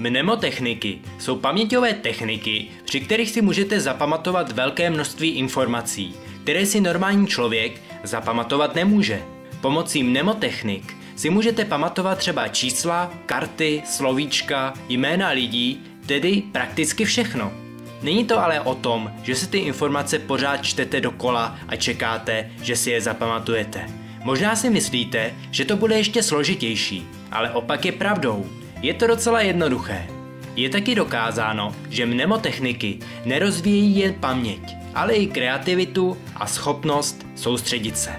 Mnemotechniky jsou paměťové techniky, při kterých si můžete zapamatovat velké množství informací, které si normální člověk zapamatovat nemůže. Pomocí mnemotechnik si můžete pamatovat třeba čísla, karty, slovíčka, jména lidí, tedy prakticky všechno. Není to ale o tom, že si ty informace pořád čtete dokola a čekáte, že si je zapamatujete. Možná si myslíte, že to bude ještě složitější, ale opak je pravdou. Je to docela jednoduché. Je taky dokázáno, že mnemotechniky nerozvíjí jen paměť, ale i kreativitu a schopnost soustředit se.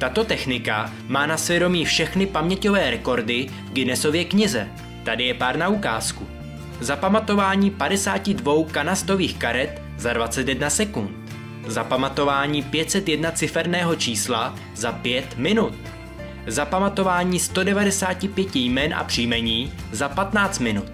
Tato technika má na svědomí všechny paměťové rekordy v Guinnessově knize. Tady je pár na ukázku. Zapamatování 52 kanastových karet za 21 sekund. Zapamatování 501 ciferného čísla za 5 minut. Zapamatování 195 jmen a příjmení za 15 minut.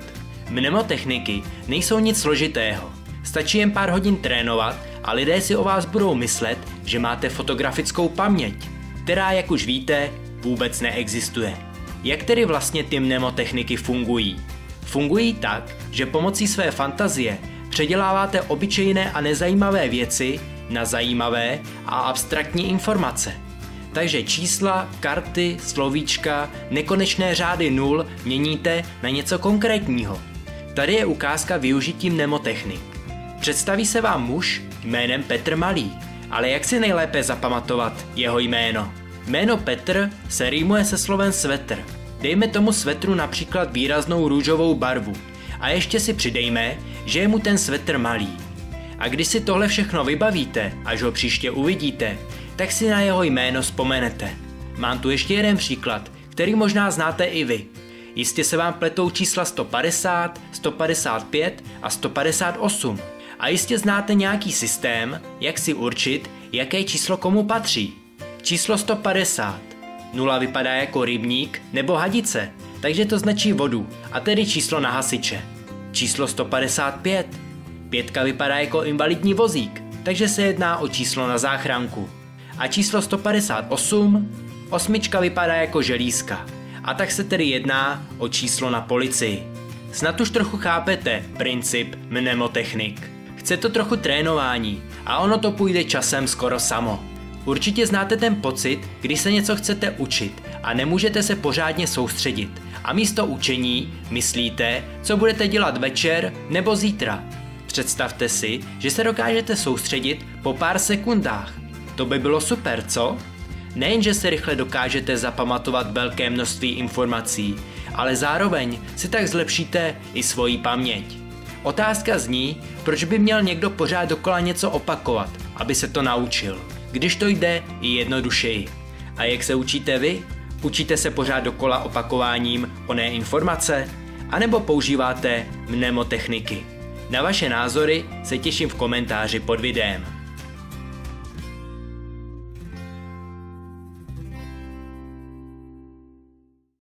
Mnemotechniky nejsou nic složitého. Stačí jen pár hodin trénovat a lidé si o vás budou myslet, že máte fotografickou paměť, která, jak už víte, vůbec neexistuje. Jak tedy vlastně ty mnemotechniky fungují? Fungují tak, že pomocí své fantazie předěláváte obyčejné a nezajímavé věci na zajímavé a abstraktní informace. Takže čísla, karty, slovíčka, nekonečné řády nul měníte na něco konkrétního. Tady je ukázka využití mnemotechnik. Představí se vám muž jménem Petr Malý, ale jak si nejlépe zapamatovat jeho jméno? Jméno Petr se rýmuje se slovem svetr. Dejme tomu svetru například výraznou růžovou barvu. A ještě si přidejme, že je mu ten svetr malý. A když si tohle všechno vybavíte, až ho příště uvidíte, tak si na jeho jméno vzpomenete. Mám tu ještě jeden příklad, který možná znáte i vy. Jistě se vám pletou čísla 150, 155 a 158. A jistě znáte nějaký systém, jak si určit, jaké číslo komu patří. Číslo 150. Nula vypadá jako rybník nebo hadice, takže to značí vodu, a tedy číslo na hasiče. Číslo 155. Pětka vypadá jako invalidní vozík, takže se jedná o číslo na záchranku. A číslo 158. Osmička vypadá jako želízka. A tak se tedy jedná o číslo na policii. Snad už trochu chápete princip mnemotechnik. Chce to trochu trénování a ono to půjde časem skoro samo. Určitě znáte ten pocit, když se něco chcete učit a nemůžete se pořádně soustředit a místo učení myslíte, co budete dělat večer nebo zítra. Představte si, že se dokážete soustředit po pár sekundách. To by bylo super, co? Nejenže se rychle dokážete zapamatovat velké množství informací, ale zároveň si tak zlepšíte i svoji paměť. Otázka zní, proč by měl někdo pořád dokola něco opakovat, aby se to naučil, když to jde i jednodušeji. A jak se učíte vy? Učíte se pořád dokola opakováním oné informace? A nebo používáte mnemotechniky? Na vaše názory se těším v komentáři pod videem.